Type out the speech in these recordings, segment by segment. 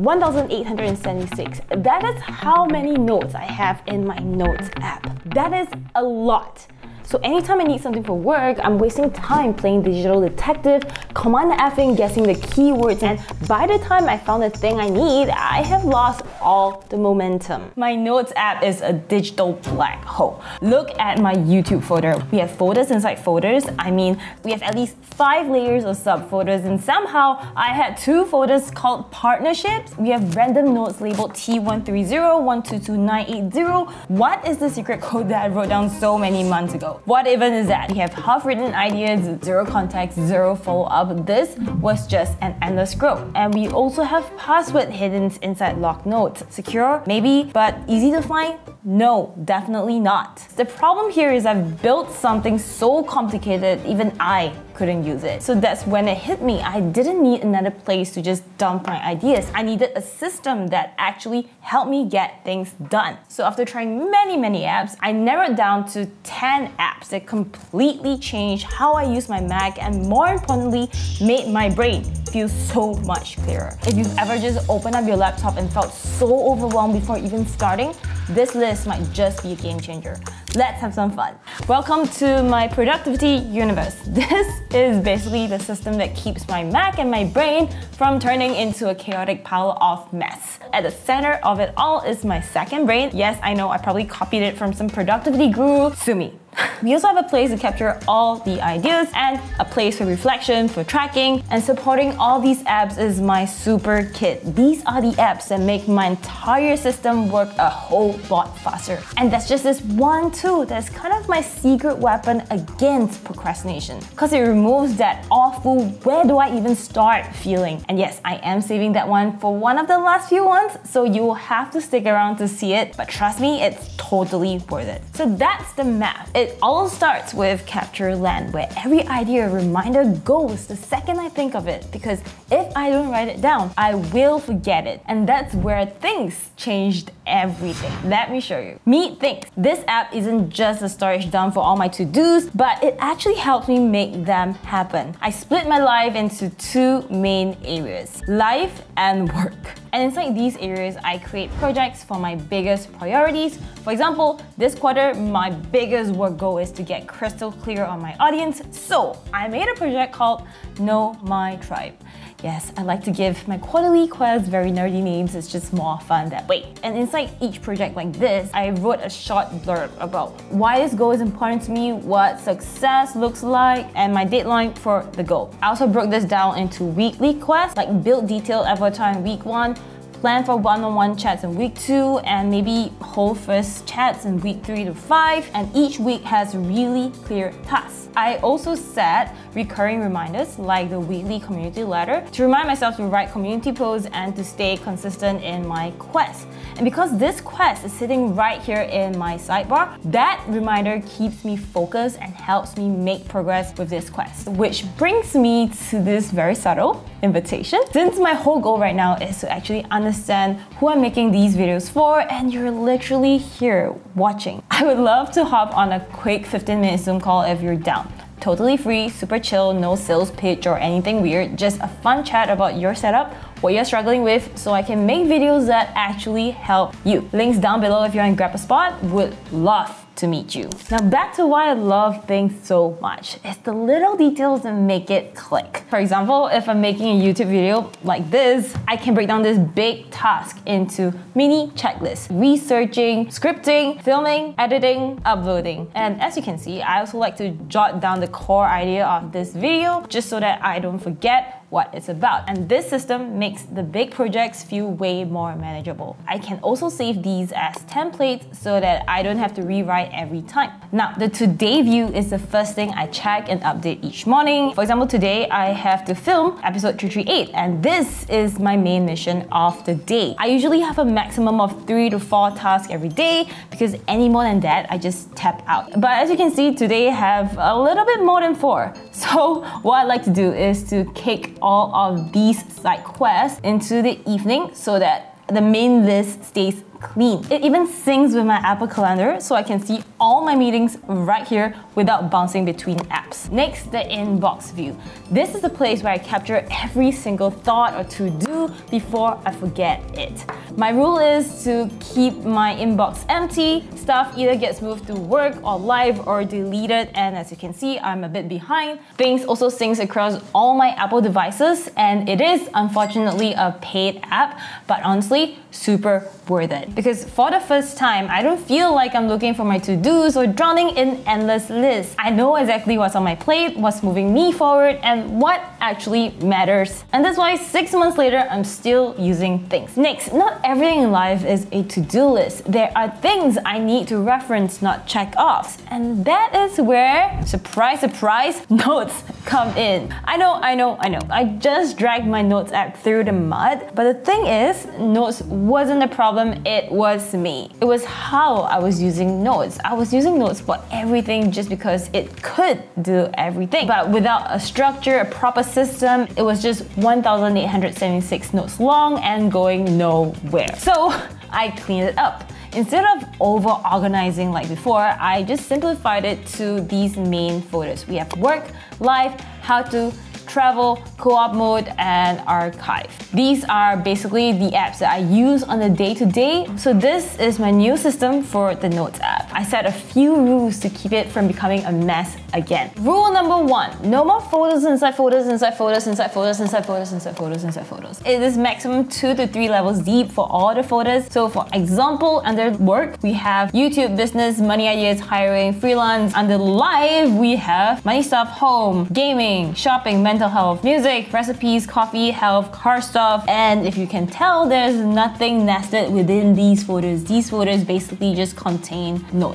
1,876. That is how many notes I have in my Notes app. That is a lot. So anytime I need something for work, I'm wasting time playing digital detective, command effing guessing the keywords, and by the time I found the thing I need, I have lost all the momentum. My Notes app is a digital black hole. Look at my YouTube folder. We have folders inside folders. I mean, we have at least five layers of subfolders, and somehow I had two folders called partnerships. We have random notes labeled T130122980. What is the secret code that I wrote down so many months ago? What even is that? We have half-written ideas, zero context, zero follow-up. This was just an endless scroll. And we also have password hidden inside locked notes. Secure? Maybe, but easy to find? No, definitely not. The problem here is I've built something so complicated even I couldn't use it. So that's when it hit me. I didn't need another place to just dump my ideas. I needed a system that actually helped me get things done. So after trying many, many apps, I narrowed down to 10 apps that completely changed how I use my Mac and more importantly, made my brain feel so much clearer. If you've ever just opened up your laptop and felt so overwhelmed before even starting, this list might just be a game changer. Let's have some fun. Welcome to my productivity universe. This is basically the system that keeps my Mac and my brain from turning into a chaotic pile of mess. At the center of it all is my second brain. Yes, I know I probably copied it from some productivity guru, sue me. We also have a place to capture all the ideas and a place for reflection, for tracking, and supporting all these apps is my super kit. These are the apps that make my entire system work a whole lot faster. And that's just this one tool that's kind of my secret weapon against procrastination. Because it removes that awful, where do I even start feeling. And yes, I am saving that one for one of the last few ones, so you will have to stick around to see it. But trust me, it's totally worth it. So that's the map. It all starts with Capture Land, where every idea or reminder goes the second I think of it, because if I don't write it down, I will forget it. And that's where things changed everything. Let me show you. Meet Things. This app isn't just a storage dump for all my to-dos, but it actually helps me make them happen. I split my life into two main areas, life and work. And inside these areas, I create projects for my biggest priorities. For example, this quarter, my biggest work goal is to get crystal clear on my audience. So I made a project called Know My Tribe. Yes, I like to give my quarterly quests very nerdy names, it's just more fun that way. And inside each project like this, I wrote a short blurb about why this goal is important to me, what success looks like, and my deadline for the goal. I also broke this down into weekly quests, like build detailed avatar in week one, plan for one-on-one chats in week two and maybe hold first chats in week three to five and each week has really clear tasks. I also set recurring reminders like the weekly community letter to remind myself to write community posts and to stay consistent in my quest. And because this quest is sitting right here in my sidebar, that reminder keeps me focused and helps me make progress with this quest. Which brings me to this very subtle invitation. Since my whole goal right now is to actually understand who I'm making these videos for and you're literally here watching, I would love to hop on a quick 15 minute Zoom call if you're down. Totally free, super chill, no sales pitch or anything weird, just a fun chat about your setup, what you're struggling with, so I can make videos that actually help you. Links down below if you want to grab a spot, would love to meet you. Now back to why I love things so much. It's the little details that make it click. For example, if I'm making a YouTube video like this, I can break down this big task into mini checklists. Researching, scripting, filming, editing, uploading. And as you can see, I also like to jot down the core idea of this video just so that I don't forget what it's about. And this system makes the big projects feel way more manageable. I can also save these as templates so that I don't have to rewrite every time. Now, the today view is the first thing I check and update each morning. For example, today I have to film episode 338 and this is my main mission of the day. I usually have a maximum of three to four tasks every day because any more than that, I just tap out. But as you can see, today I have a little bit more than four. So what I like to do is to kick all of these side quests into the evening so that the main list stays clean. It even syncs with my Apple Calendar so I can see all my meetings right here without bouncing between apps. Next, the inbox view. This is the place where I capture every single thought or to-do before I forget it. My rule is to keep my inbox empty. Stuff either gets moved to work or live or deleted and as you can see, I'm a bit behind. Things also syncs across all my Apple devices and it is unfortunately a paid app, but honestly, super worth it. Because for the first time, I don't feel like I'm looking for my or drowning in endless lists. I know exactly what's on my plate, what's moving me forward, and what actually matters. And that's why six months later, I'm still using things. Next, not everything in life is a to-do list. There are things I need to reference, not check off. And that is where, surprise, surprise, notes come in. I know, I know, I know. I just dragged my notes app through the mud, but the thing is, notes wasn't the problem, it was me. It was how I was using notes. I was using notes for everything just because it could do everything. But without a structure, a proper system, it was just 1,876 notes long and going nowhere. So I cleaned it up. Instead of over organizing like before, I just simplified it to these main folders. We have work, life, how to, travel, co-op mode, and archive. These are basically the apps that I use on a day-to-day. -day. So this is my new system for the Notes app. I set a few rules to keep it from becoming a mess again. Rule number one, no more folders inside folders, inside folders, inside folders, inside folders, inside folders, inside folders. It is maximum two to three levels deep for all the folders. So for example, under work, we have YouTube, business, money ideas, hiring, freelance. Under live, we have money stuff, home, gaming, shopping, mental health, music, recipes, coffee, health, car stuff, and if you can tell, there's nothing nested within these folders. These folders basically just contain notes.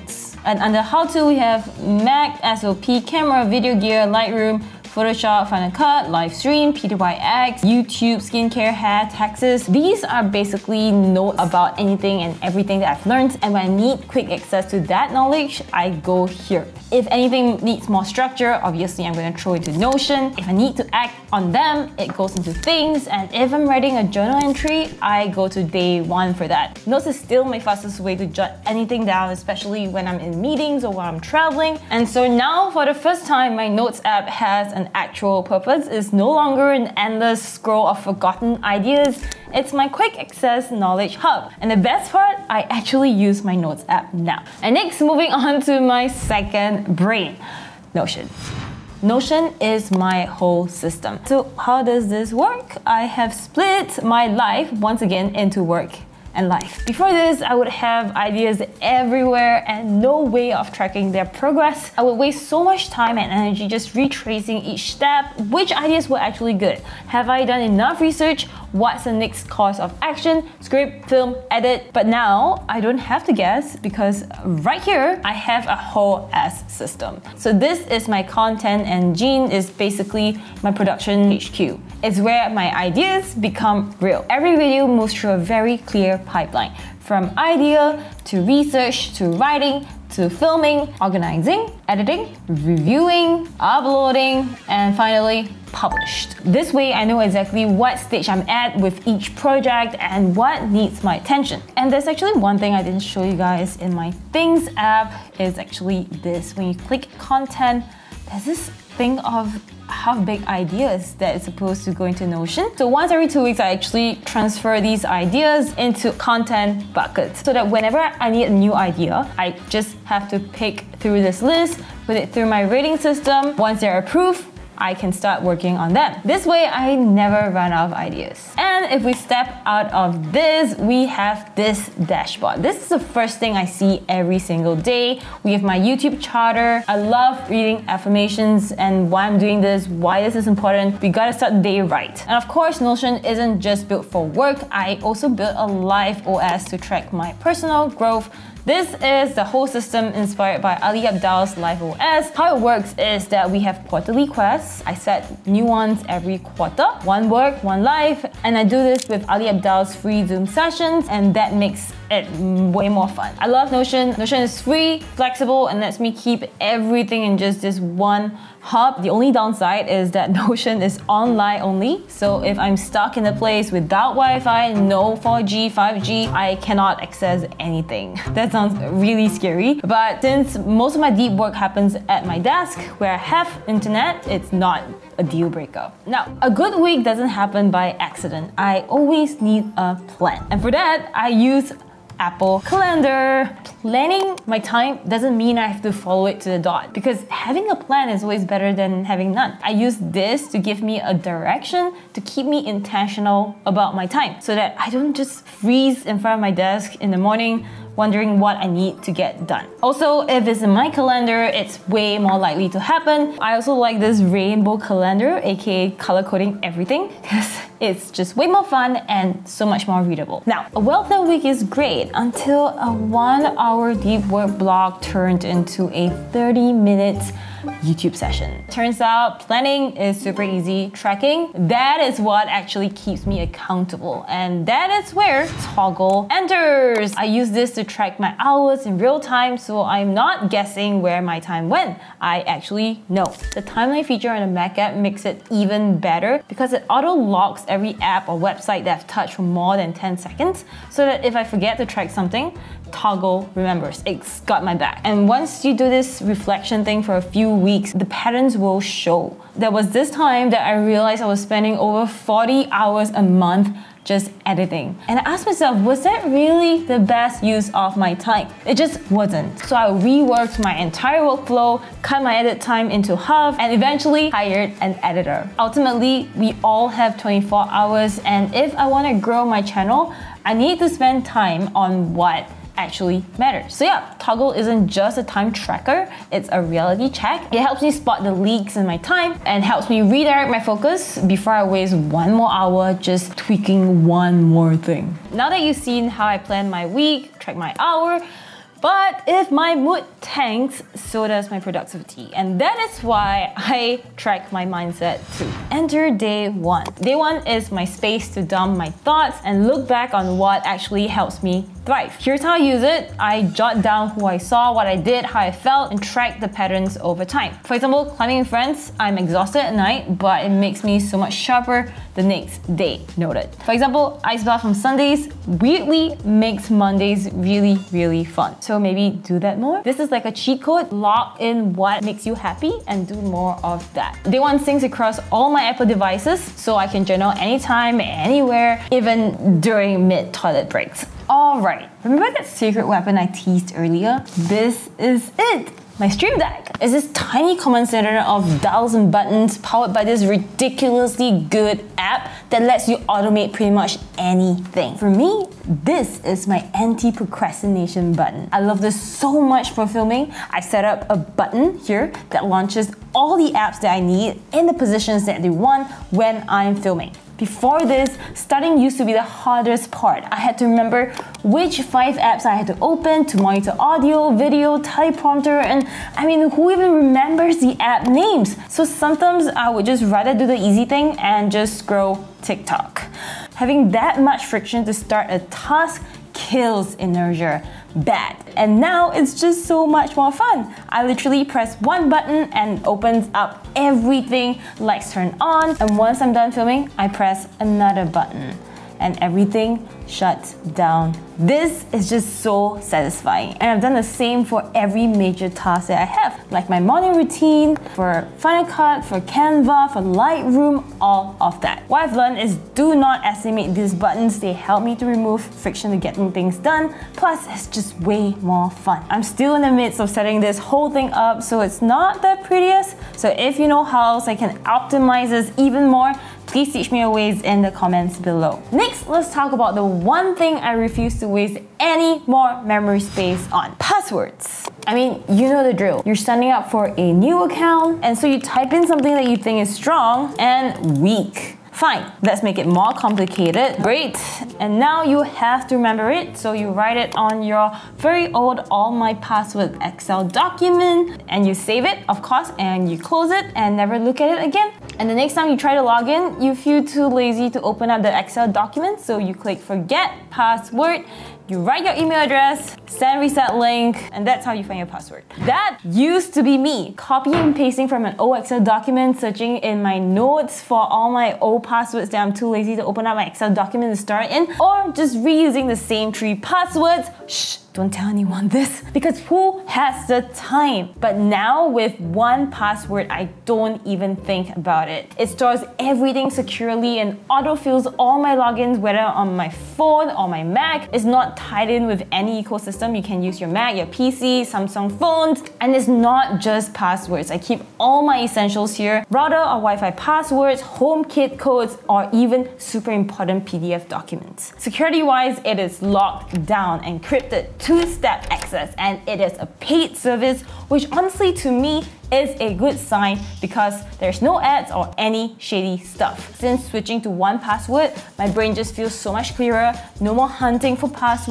And under how to, we have Mac, SOP, camera, video gear, Lightroom, Photoshop, Final Cut, Livestream, PTYX, YouTube, skincare, hair, taxes. These are basically notes about anything and everything that I've learned and when I need quick access to that knowledge, I go here. If anything needs more structure, obviously I'm going to throw it to Notion. If I need to act on them, it goes into things. And if I'm writing a journal entry, I go to day one for that. Notes is still my fastest way to jot anything down, especially when I'm in meetings or when I'm traveling. And so now for the first time, my Notes app has an actual purpose. is no longer an endless scroll of forgotten ideas. It's my quick access knowledge hub. And the best part, I actually use my Notes app now. And next, moving on to my second brain, Notion. Notion is my whole system. So how does this work? I have split my life once again into work and life. Before this, I would have ideas everywhere and no way of tracking their progress. I would waste so much time and energy just retracing each step, which ideas were actually good. Have I done enough research? What's the next course of action? Script, film, edit. But now I don't have to guess because right here, I have a whole S system. So this is my content engine is basically my production HQ. It's where my ideas become real. Every video moves through a very clear pipeline from idea to research to writing to filming, organizing, editing, reviewing, uploading, and finally published. This way I know exactly what stage I'm at with each project and what needs my attention. And there's actually one thing I didn't show you guys in my Things app is actually this. When you click content, there's this thing of half big ideas that is supposed to go into Notion. So once every two weeks, I actually transfer these ideas into content buckets so that whenever I need a new idea, I just have to pick through this list, put it through my rating system. Once they're approved, I can start working on them. This way, I never run out of ideas. And if we step out of this, we have this dashboard. This is the first thing I see every single day. We have my YouTube charter. I love reading affirmations and why I'm doing this, why this is important. We gotta start the day right. And of course, Notion isn't just built for work. I also built a live OS to track my personal growth, this is the whole system inspired by Ali Abdaal's Live OS. How it works is that we have quarterly quests. I set new ones every quarter. One work, one life. And I do this with Ali Abdaal's free Zoom sessions and that makes it way more fun. I love Notion. Notion is free, flexible, and lets me keep everything in just this one hub. The only downside is that Notion is online only. So if I'm stuck in a place without Wi-Fi, no 4G, 5G, I cannot access anything. That sounds really scary. But since most of my deep work happens at my desk where I have internet, it's not a deal breaker. Now, a good week doesn't happen by accident. I always need a plan. And for that, I use Apple Calendar. Planning my time doesn't mean I have to follow it to the dot because having a plan is always better than having none. I use this to give me a direction to keep me intentional about my time so that I don't just freeze in front of my desk in the morning wondering what I need to get done. Also, if it's in my calendar, it's way more likely to happen. I also like this rainbow calendar, aka color coding everything, because it's just way more fun and so much more readable. Now, a well-planned week is great until a one hour deep work block turned into a 30 minutes YouTube session. Turns out planning is super easy. Tracking, that is what actually keeps me accountable. And that is where Toggl enters. I use this to track my hours in real time so I'm not guessing where my time went. I actually know. The timeline feature on the Mac app makes it even better because it auto logs every app or website that I've touched for more than 10 seconds so that if I forget to track something, Toggl remembers. It's got my back. And once you do this reflection thing for a few weeks, the patterns will show. There was this time that I realized I was spending over 40 hours a month just editing. And I asked myself, was that really the best use of my time? It just wasn't. So I reworked my entire workflow, cut my edit time into half, and eventually hired an editor. Ultimately, we all have 24 hours, and if I want to grow my channel, I need to spend time on what actually matters. So yeah, Toggl isn't just a time tracker, it's a reality check. It helps me spot the leaks in my time and helps me redirect my focus before I waste one more hour just tweaking one more thing. Now that you've seen how I plan my week, track my hour, but if my mood tanks, so does my productivity. And that is why I track my mindset too. Enter day one. Day one is my space to dump my thoughts and look back on what actually helps me thrive. Here's how I use it. I jot down who I saw, what I did, how I felt, and track the patterns over time. For example, climbing with friends, I'm exhausted at night, but it makes me so much sharper the next day. Noted. For example, ice bath on Sundays weirdly makes Mondays really, really fun. So maybe do that more. This is like a cheat code. Lock in what makes you happy and do more of that. Day one syncs across all my Apple devices so I can journal anytime, anywhere, even during mid toilet breaks. Alright, remember that secret weapon I teased earlier? This is it! My Stream Deck is this tiny center of dials and buttons powered by this ridiculously good app that lets you automate pretty much anything. For me, this is my anti-procrastination button. I love this so much for filming. I set up a button here that launches all the apps that I need in the positions that they want when I'm filming. Before this, studying used to be the hardest part. I had to remember which five apps I had to open to monitor audio, video, teleprompter, and I mean, who even remembers the app names? So sometimes I would just rather do the easy thing and just scroll TikTok. Having that much friction to start a task kills inertia bad. And now it's just so much more fun. I literally press one button and opens up everything, lights turn on, and once I'm done filming, I press another button and everything shuts down. This is just so satisfying. And I've done the same for every major task that I have, like my morning routine, for Final Cut, for Canva, for Lightroom, all of that. What I've learned is do not estimate these buttons. They help me to remove friction to getting things done. Plus, it's just way more fun. I'm still in the midst of setting this whole thing up, so it's not the prettiest. So if you know how else I can optimize this even more, please teach me your ways in the comments below. Next, let's talk about the one thing I refuse to waste any more memory space on. Passwords. I mean, you know the drill. You're signing up for a new account, and so you type in something that you think is strong and weak. Fine, let's make it more complicated. Great, and now you have to remember it, so you write it on your very old All My Password Excel document, and you save it, of course, and you close it and never look at it again. And the next time you try to log in, you feel too lazy to open up the Excel document, so you click forget password you write your email address, send reset link, and that's how you find your password. That used to be me, copying and pasting from an old Excel document, searching in my notes for all my old passwords that I'm too lazy to open up my Excel document to start in, or just reusing the same three passwords. Shh, don't tell anyone this because who has the time? But now with 1Password, I don't even think about it. It stores everything securely and autofills all my logins, whether on my phone or my Mac. It's not tied in with any ecosystem. You can use your Mac, your PC, Samsung phones, and it's not just passwords. I keep all my essentials here, router or Wi-Fi passwords, HomeKit codes, or even super important PDF documents. Security-wise, it is locked down, encrypted, two-step access, and it is a paid service, which honestly to me is a good sign because there's no ads or any shady stuff. Since switching to 1Password, my brain just feels so much clearer, no more hunting for passwords,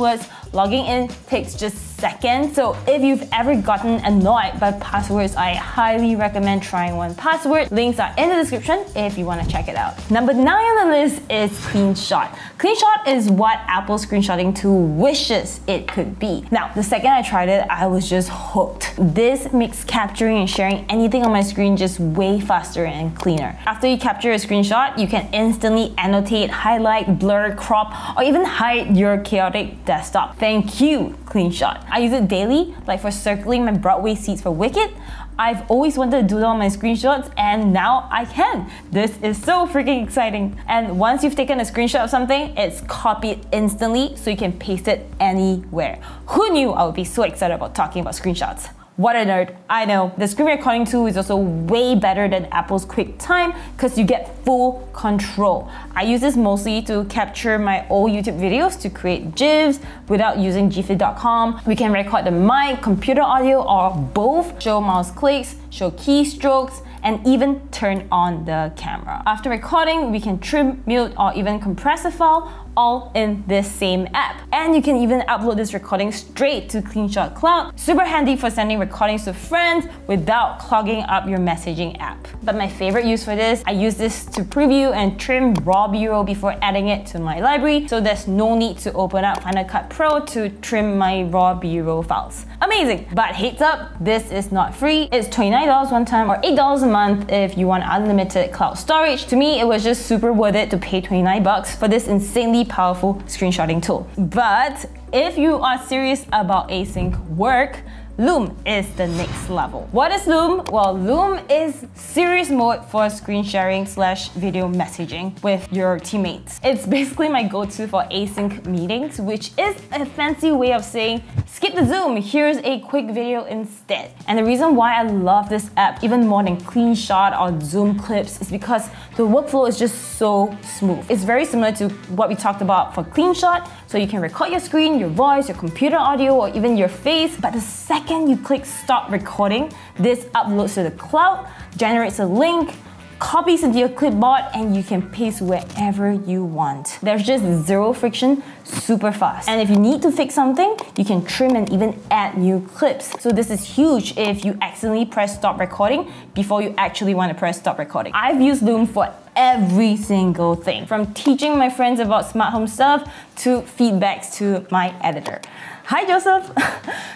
logging in takes just seconds. So if you've ever gotten annoyed by passwords, I highly recommend trying 1Password. Links are in the description if you want to check it out. Number nine on the list is CleanShot. CleanShot is what Apple screenshotting tool wishes it could be. Now, the second I tried it, I was just hooked. This makes capturing and sharing anything on my screen just way faster and cleaner. After you capture a screenshot, you can instantly annotate, highlight, blur, crop, or even hide your chaotic desktop. Thank you, CleanShot. I use it daily, like for circling my Broadway seats for Wicked. I've always wanted to do that on my screenshots and now I can. This is so freaking exciting. And once you've taken a screenshot of something, it's copied instantly so you can paste it anywhere. Who knew I would be so excited about talking about screenshots? What a nerd. I know. The screen recording tool is also way better than Apple's QuickTime because you get full control. I use this mostly to capture my old YouTube videos to create GIFs without using gfit.com. We can record the mic, computer audio, or both, show mouse clicks, show keystrokes, and even turn on the camera. After recording, we can trim, mute, or even compress the file all in this same app. And you can even upload this recording straight to CleanShot Cloud. Super handy for sending recordings to friends without clogging up your messaging app. But my favorite use for this, I use this to preview and trim raw B-roll before adding it to my library, so there's no need to open up Final Cut Pro to trim my raw B-roll files. Amazing! But heads up, this is not free. It's $29 one time or $8 a month if you want unlimited cloud storage. To me, it was just super worth it to pay 29 bucks for this insanely powerful screenshotting tool. But if you are serious about async work, Loom is the next level. What is Loom? Well, Loom is serious mode for screen sharing slash video messaging with your teammates. It's basically my go-to for async meetings, which is a fancy way of saying, skip the Zoom, here's a quick video instead. And the reason why I love this app even more than CleanShot or Zoom clips is because the workflow is just so smooth. It's very similar to what we talked about for CleanShot, so you can record your screen, your voice, your computer audio, or even your face, but the second you click stop recording, this uploads to the cloud, generates a link, copies into your clipboard and you can paste wherever you want. There's just zero friction, super fast. And if you need to fix something, you can trim and even add new clips. So this is huge if you accidentally press stop recording before you actually want to press stop recording. I've used Loom for every single thing, from teaching my friends about smart home stuff to feedbacks to my editor. Hi Joseph!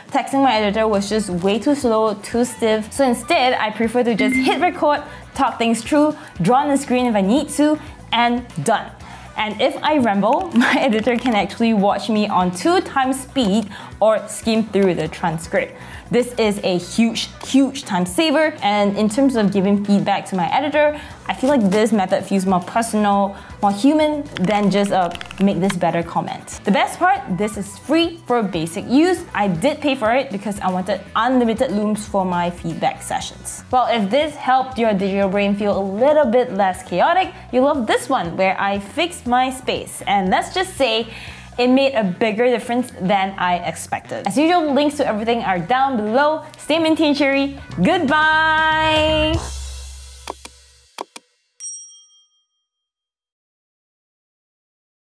Texting my editor was just way too slow, too stiff, so instead I prefer to just hit record, talk things through, draw on the screen if I need to, and done. And if I ramble, my editor can actually watch me on two times speed or skim through the transcript. This is a huge, huge time saver. And in terms of giving feedback to my editor, I feel like this method feels more personal, more human than just a make this better comment. The best part, this is free for basic use. I did pay for it because I wanted unlimited looms for my feedback sessions. Well, if this helped your digital brain feel a little bit less chaotic, you'll love this one where I fixed my space. And let's just say it made a bigger difference than I expected. As usual, links to everything are down below. Stay minty and cheery. Goodbye!